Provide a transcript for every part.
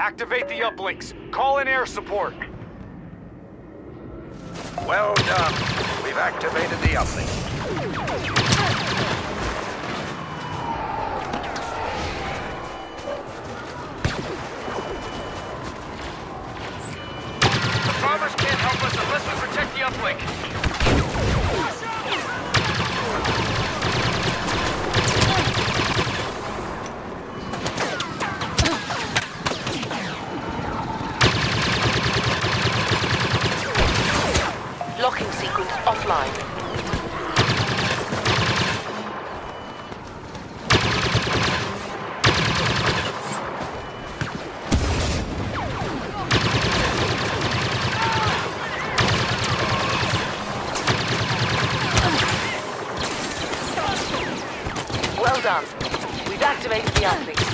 Activate the uplinks. Call in air support. Well done. We've activated the uplink. The bombers can't help us unless we protect the uplink. We've activated the uplink.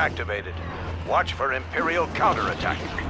Activated. Watch for Imperial counterattack.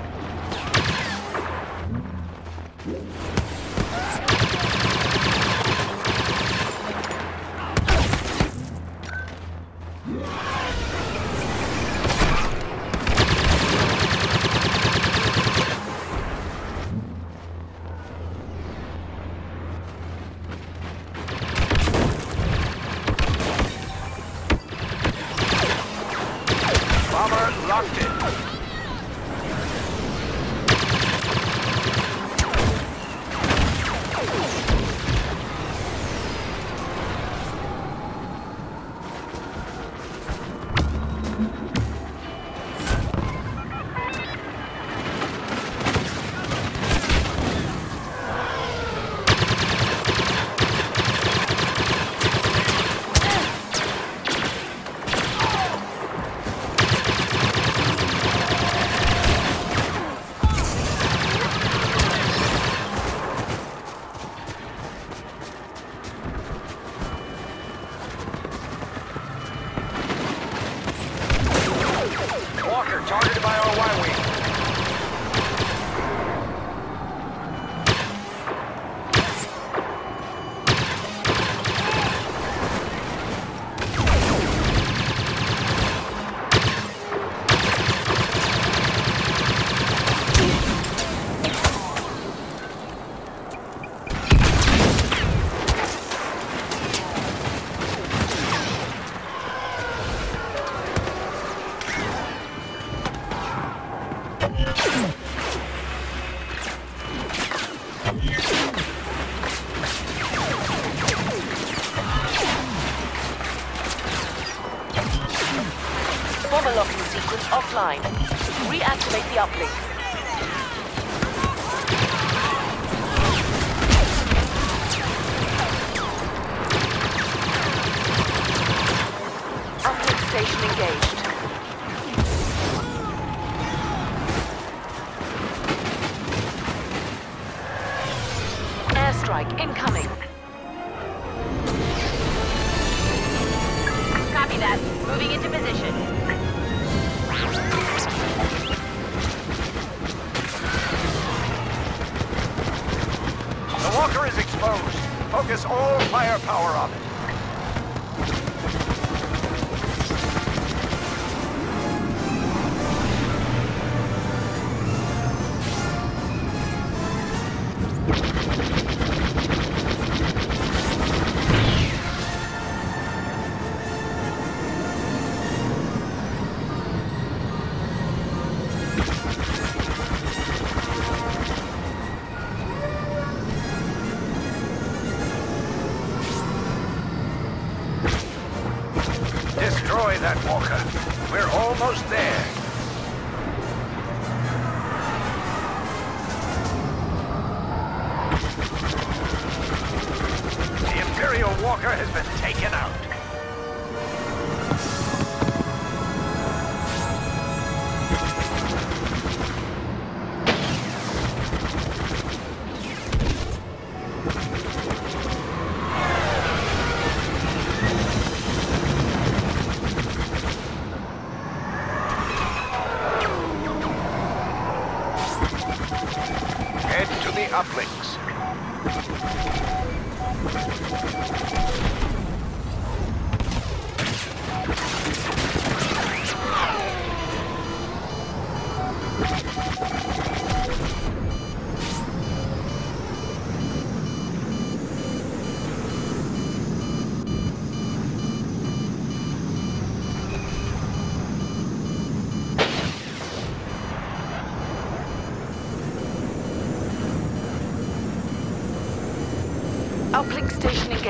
All firepower on it.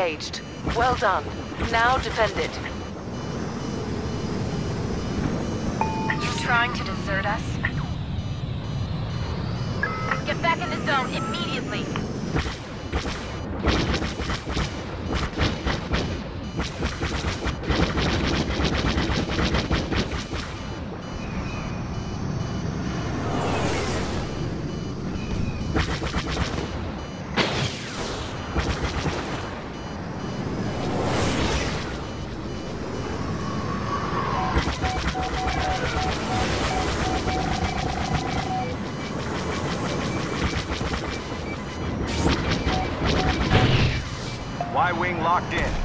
Engaged. Well done. Now defend it. You trying to desert us? Get back in the zone immediately. Locked in.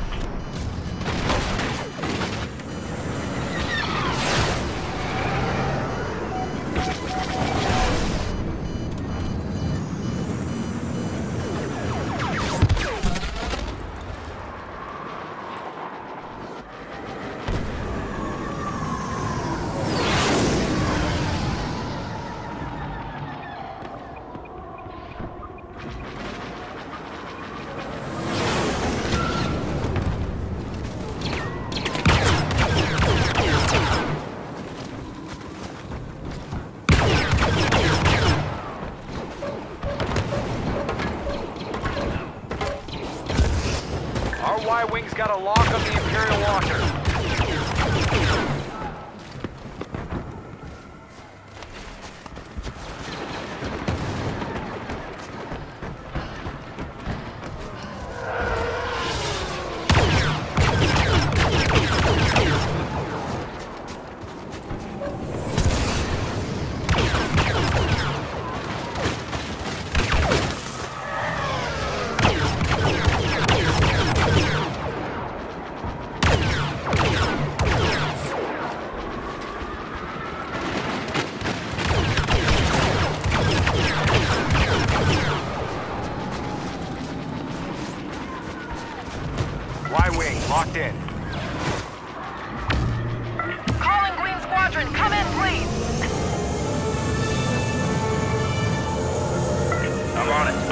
I'm on it.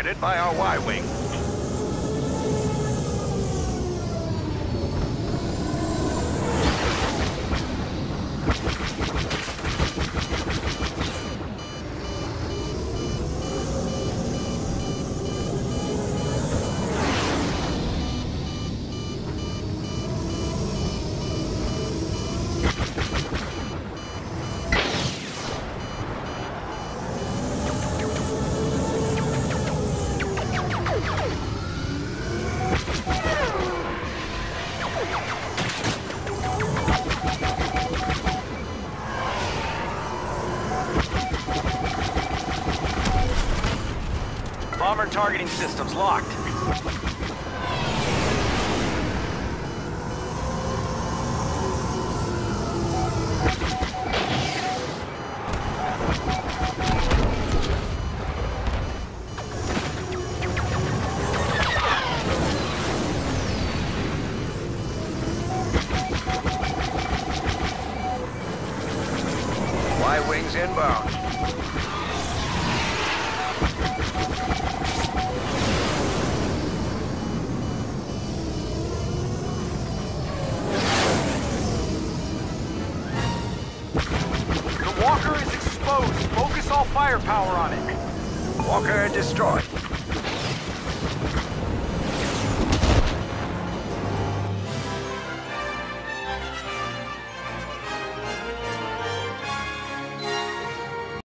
Targeted by our Y-wing. Bomber targeting systems locked. Walker is exposed. Focus all firepower on it. Walker destroyed.